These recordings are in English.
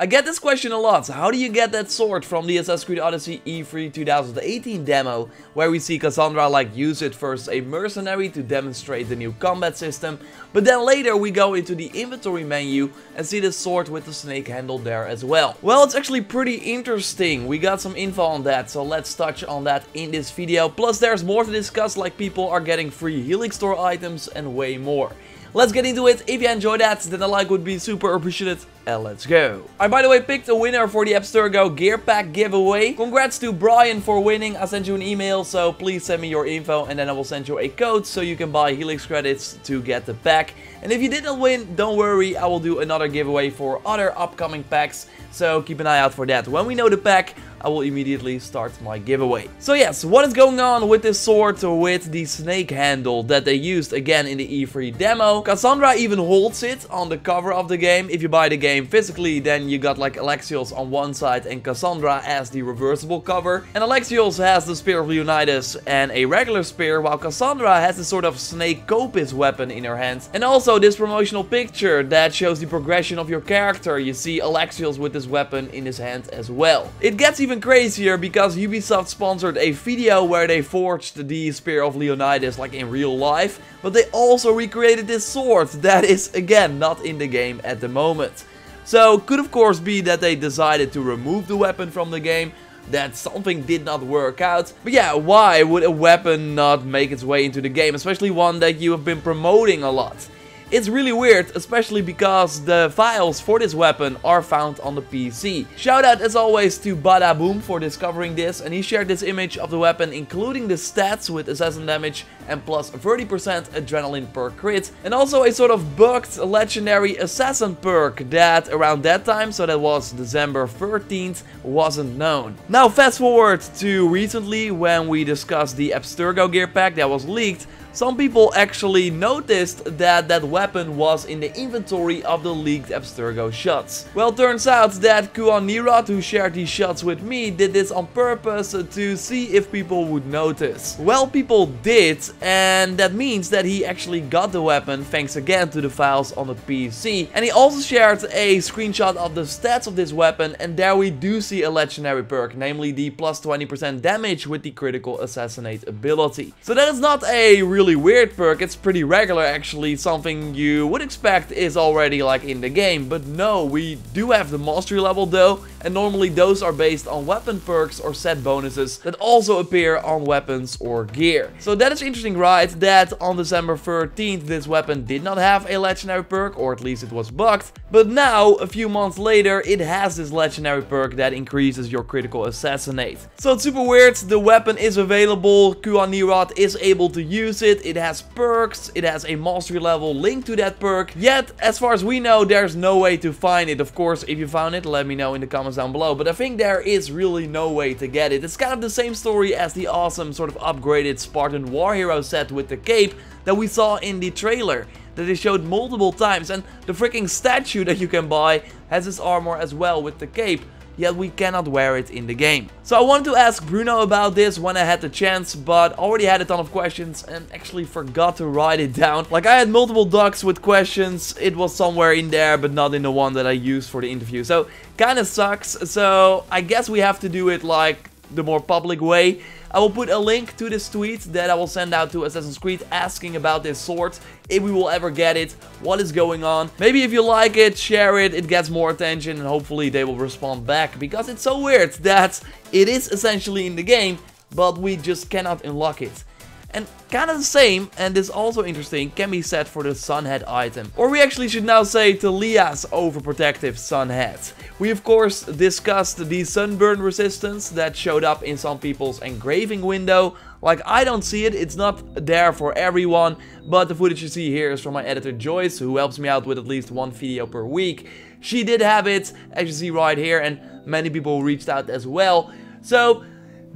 I get this question a lot, how do you get that sword from the Assassin's Creed Odyssey E3 2018 demo, where we see Cassandra like use it first a mercenary to demonstrate the new combat system, but then later we go into the inventory menu and see the sword with the snake handle there as well. Well, it's actually pretty interesting, we got some info on that, so let's touch on that in this video, plus there's more to discuss like people are getting free Helix Store items and way more. Let's get into it. If you enjoyed that, then a like would be super appreciated. And let's go. I, by the way, picked a winner for the Abstergo Gear Pack giveaway. Congrats to Brian for winning. I sent you an email, so please send me your info and then I will send you a code so you can buy Helix credits to get the pack. And if you didn't win, don't worry, I will do another giveaway for other upcoming packs. So keep an eye out for that. When we know the pack, I will immediately start my giveaway. So yes, what is going on with this sword with the snake handle that they used again in the E3 demo? Cassandra even holds it on the cover of the game. If you buy the game physically, then you got like Alexios on one side and Cassandra as the reversible cover. And Alexios has the Spear of Leonidas and a regular spear, while Cassandra has this sort of snake kopis weapon in her hands. And also this promotional picture that shows the progression of your character. You see Alexios with this weapon in his hand as well. It gets even even crazier because Ubisoft sponsored a video where they forged the Spear of Leonidas like in real life, but they also recreated this sword that is again not in the game at the moment. So could of course be that they decided to remove the weapon from the game, that something did not work out. But yeah, why would a weapon not make its way into the game, especially one that you have been promoting a lot? It's really weird, especially because the files for this weapon are found on the PC. Shout out as always to Badaboom for discovering this and he shared this image of the weapon including the stats with assassin damage and plus 30% adrenaline per crit and also a sort of bugged legendary assassin perk that around that time, so that was December 13th, wasn't known. Now fast forward to recently when we discussed the Abstergo gear pack that was leaked some people actually noticed that that weapon was in the inventory of the leaked Abstergo shots. Well, turns out that Kuan Nirot, who shared these shots with me, did this on purpose to see if people would notice. Well, people did, and that means that he actually got the weapon thanks again to the files on the PC. And he also shared a screenshot of the stats of this weapon, and there we do see a legendary perk, namely the plus 20% damage with the critical assassinate ability. So that is not a really really weird perk, it's pretty regular actually, something you would expect is already like in the game. But no, we do have the mastery level though, and normally those are based on weapon perks or set bonuses that also appear on weapons or gear. So that is interesting, right? That on December 13th this weapon did not have a legendary perk, or at least it was bugged. But now, a few months later, it has this legendary perk that increases your critical assassinate. So it's super weird, the weapon is available, Kuan Nirot is able to use it, it has perks, it has a mastery level linked to that perk. Yet, as far as we know, there's no way to find it. Of course, if you found it, let me know in the comments down below. But I think there is really no way to get it. It's kind of the same story as the awesome sort of upgraded Spartan War Hero set with the cape that we saw in the trailer that they showed multiple times. And the freaking statue that you can buy has this armor as well with the cape yet we cannot wear it in the game. So I wanted to ask Bruno about this when I had the chance, but already had a ton of questions and actually forgot to write it down. Like I had multiple docs with questions, it was somewhere in there, but not in the one that I used for the interview. So kinda sucks, so I guess we have to do it like the more public way. I will put a link to this tweet that I will send out to Assassin's Creed asking about this sword, if we will ever get it, what is going on. Maybe if you like it, share it, it gets more attention and hopefully they will respond back because it's so weird that it is essentially in the game, but we just cannot unlock it. And kind of the same, and this also interesting, can be said for the sun hat item. Or we actually should now say Talia's overprotective sun hat. We of course discussed the sunburn resistance that showed up in some people's engraving window. Like I don't see it, it's not there for everyone, but the footage you see here is from my editor Joyce, who helps me out with at least one video per week. She did have it, as you see right here, and many people reached out as well. So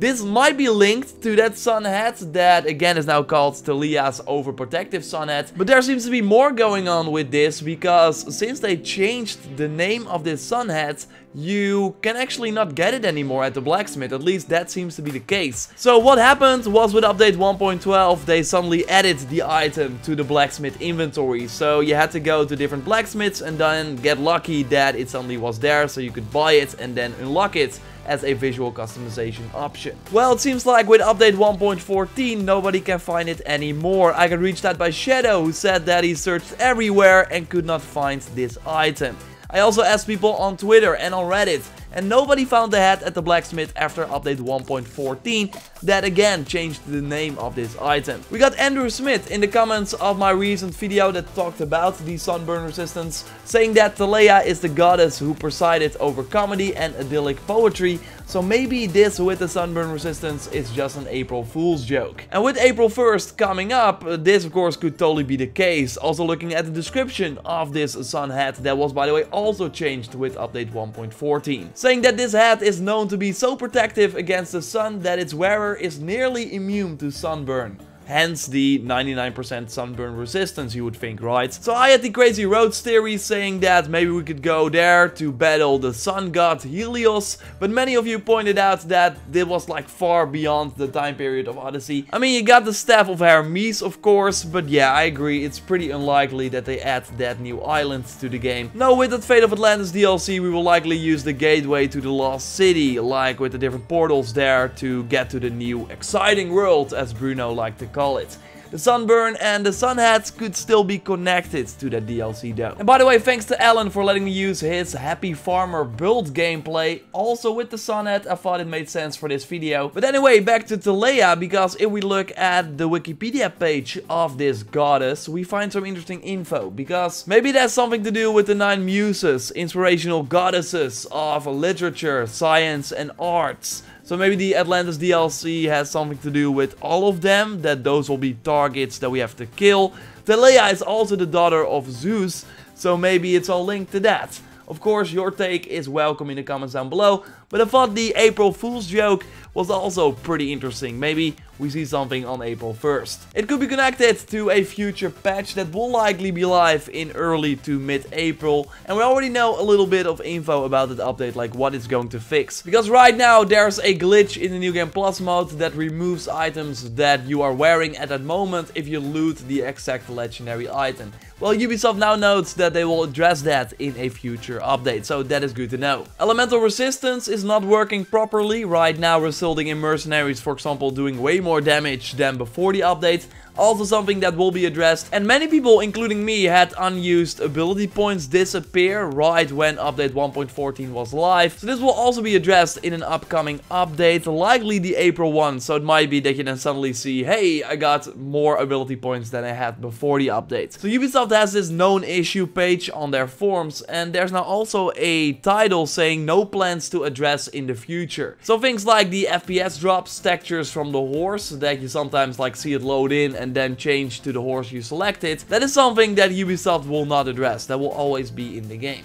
This might be linked to that sun hat that again is now called Talia's overprotective sun hat. But there seems to be more going on with this because since they changed the name of this sun hat, you can actually not get it anymore at the blacksmith, at least that seems to be the case. So what happened was with update 1.12 they suddenly added the item to the blacksmith inventory. So you had to go to different blacksmiths and then get lucky that it suddenly was there so you could buy it and then unlock it as a visual customization option. Well, it seems like with update 1.14 nobody can find it anymore. I got reached out by Shadow who said that he searched everywhere and could not find this item. I also asked people on Twitter and on Reddit and nobody found the hat at the blacksmith after update 1.14 that again changed the name of this item. We got Andrew Smith in the comments of my recent video that talked about the sunburn resistance, saying that Talea is the goddess who presided over comedy and idyllic poetry, so maybe this with the sunburn resistance is just an April Fool's joke. And with April 1st coming up, this of course could totally be the case. Also looking at the description of this sun hat that was by the way also changed with update 1.14 saying that this hat is known to be so protective against the sun that its wearer is nearly immune to sunburn. Hence the 99% sunburn resistance you would think, right? So I had the Crazy Rhodes theory saying that maybe we could go there to battle the sun god Helios, but many of you pointed out that this was like far beyond the time period of Odyssey. I mean, you got the Staff of Hermes, of course, but yeah, I agree, it's pretty unlikely that they add that new island to the game. No, with that Fate of Atlantis DLC, we will likely use the gateway to the Lost City, like with the different portals there to get to the new exciting world, as Bruno liked to call it. The sunburn and the sun hats could still be connected to that DLC though. And by the way, thanks to Alan for letting me use his Happy Farmer build gameplay. Also with the sun hat, I thought it made sense for this video. But anyway, back to Talea, because if we look at the Wikipedia page of this goddess, we find some interesting info. Because maybe that's something to do with the nine muses, inspirational goddesses of literature, science and arts. So maybe the Atlantis DLC has something to do with all of them, that those will be targets that we have to kill. Talea is also the daughter of Zeus, so maybe it's all linked to that. Of course, your take is welcome in the comments down below, but I thought the April Fool's joke was also pretty interesting. Maybe we see something on April 1st. It could be connected to a future patch that will likely be live in early to mid-April. And we already know a little bit of info about that update, like what it's going to fix. Because right now there's a glitch in the New Game Plus mode that removes items that you are wearing at that moment if you loot the exact legendary item. Well, Ubisoft now notes that they will address that in a future update, so that is good to know. Elemental resistance is not working properly right now, resulting in mercenaries, for example, doing way more damage than before the update. Also something that will be addressed. And many people, including me, had unused ability points disappear right when update 1.14 was live. So this will also be addressed in an upcoming update, likely the April one. So it might be that you then suddenly see, hey, I got more ability points than I had before the update. So Ubisoft has this known issue page on their forums. And there's now also a title saying no plans to address in the future. So things like the FPS drops, textures from the horse that you sometimes like see it load in and then change to the horse you selected, that is something that Ubisoft will not address. That will always be in the game.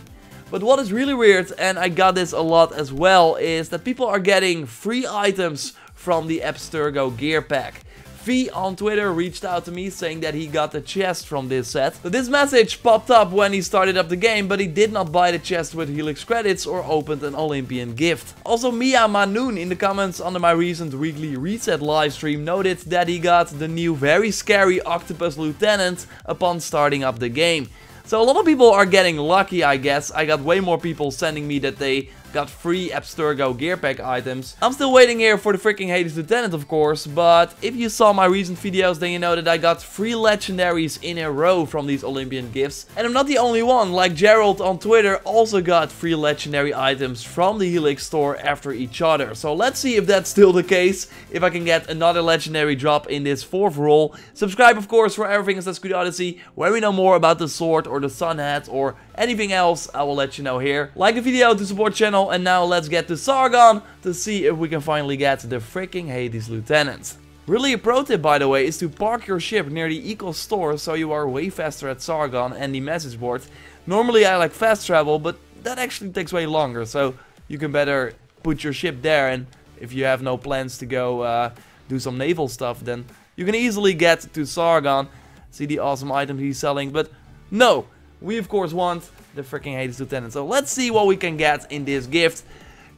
But what is really weird, and I got this a lot as well, is that people are getting free items from the Abstergo gear pack. V on Twitter reached out to me saying that he got the chest from this set. This message popped up when he started up the game, but he did not buy the chest with Helix credits or opened an Olympian gift. Also Mia Manoon in the comments under my recent weekly reset livestream noted that he got the new very scary Octopus Lieutenant upon starting up the game. So a lot of people are getting lucky I guess. I got way more people sending me that they got free Abstergo gear pack items. I'm still waiting here for the freaking Hades Lieutenant of course, but if you saw my recent videos then you know that I got three legendaries in a row from these Olympian gifts. And I'm not the only one, like Gerald on Twitter also got three legendary items from the Helix store after each other. So let's see if that's still the case, if I can get another legendary drop in this fourth roll. Subscribe of course for everything Assassin's Creed Odyssey, where we know more about the sword or the sun hat or anything else I will let you know here. Like the video to support channel and now let's get to Sargon to see if we can finally get the freaking Hades Lieutenant. Really a pro tip by the way is to park your ship near the Eco store so you are way faster at Sargon and the message board. Normally I like fast travel but that actually takes way longer so you can better put your ship there and if you have no plans to go uh, do some naval stuff, then you can easily get to Sargon, see the awesome items he's selling, but no, we of course want the freaking Hades Lieutenant. So let's see what we can get in this gift.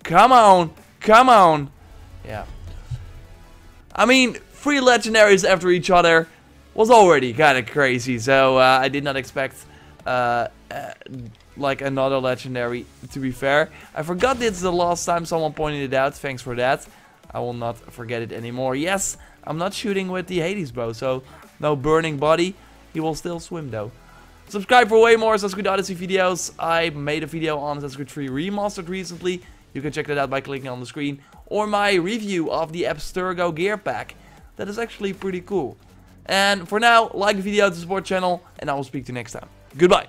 Come on, come on. Yeah. I mean, three legendaries after each other was already kind of crazy, so uh, I did not expect uh, uh, like another legendary, to be fair. I forgot this the last time someone pointed it out, thanks for that. I will not forget it anymore. Yes, I'm not shooting with the Hades bow, so no burning body. He will still swim though. Subscribe for way more Assassin's Odyssey videos. I made a video on Assassin's Creed 3 Remastered recently. You can check that out by clicking on the screen. Or my review of the Abstergo gear pack. That is actually pretty cool. And for now, like the video to support the channel, and I will speak to you next time. Goodbye.